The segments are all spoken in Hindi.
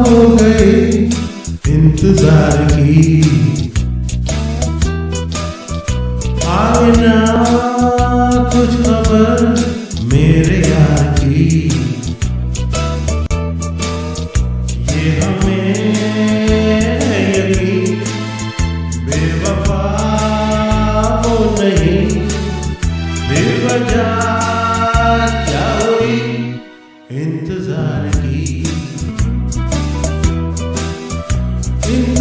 हो गए इंतज़ार की। आए ना खबर मेरे यार की। हमें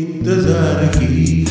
इंतज़ार की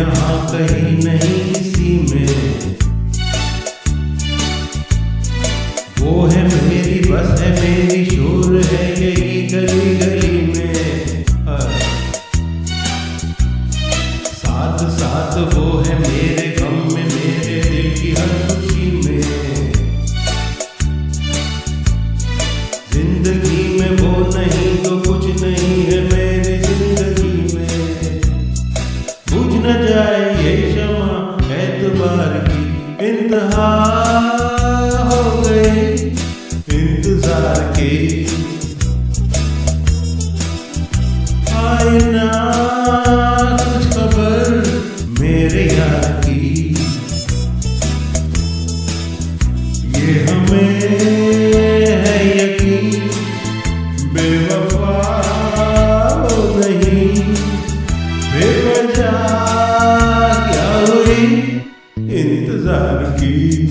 यहाँ कहीं नहीं इसी में। वो है मेरी, बस है मेरी, शोर है यही गली गली में। हाँ। साथ साथ वो है मेरे गम में, मेरे दिल की हर खुशी में। ज़िंदगी बेतहा हो गए इंतज़ार के। आए कुछ खबर मेरे यार की। ये हमें है यकीन, बेवफा cidade aqui